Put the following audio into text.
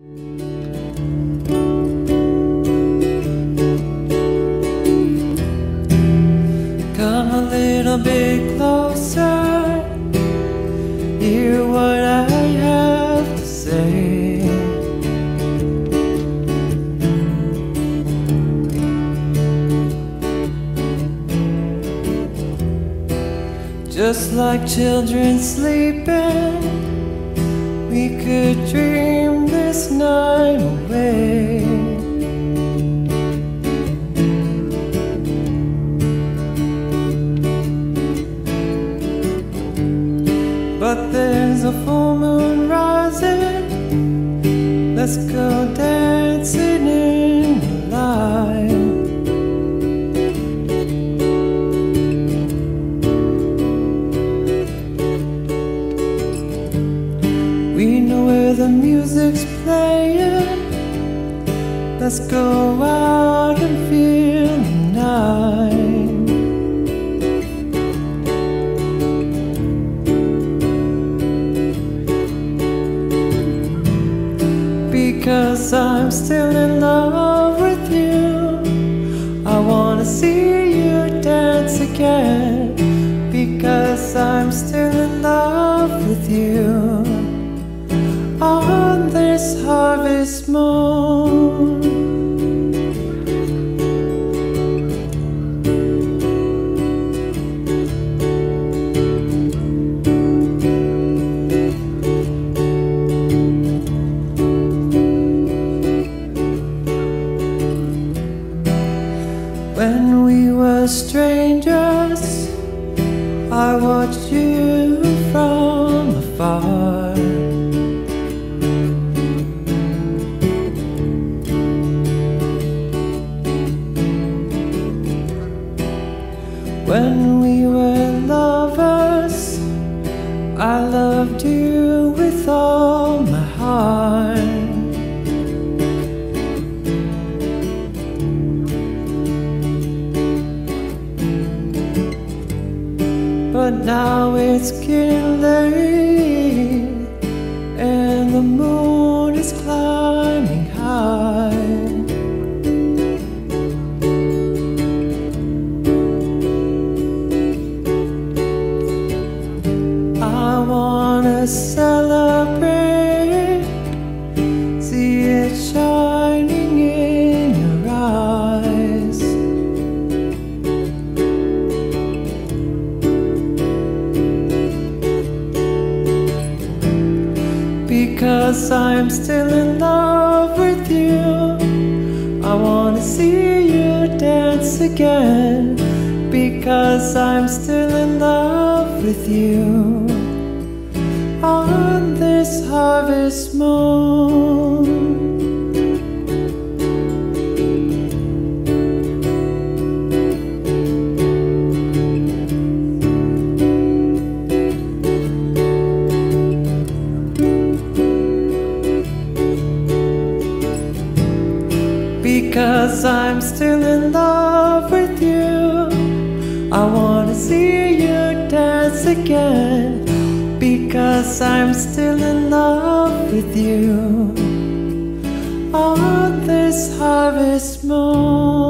Come a little bit closer, hear what I have to say. Just like children sleeping, we could dream this night away. But there's a full moon rising. Let's go dancing in the light. Music's playing. Let's go out and feel the night. Because I'm still in love with you. I wanna see you dance again. When we were strangers, I watched you from afar. I loved you with all my heart. But now it's getting late, I'm still in love with you. I wanna see you dance again. Because I'm still in love with you. On this harvest moon. Because I'm still in love with you. I wanna see you dance again. Because I'm still in love with you. On this harvest moon.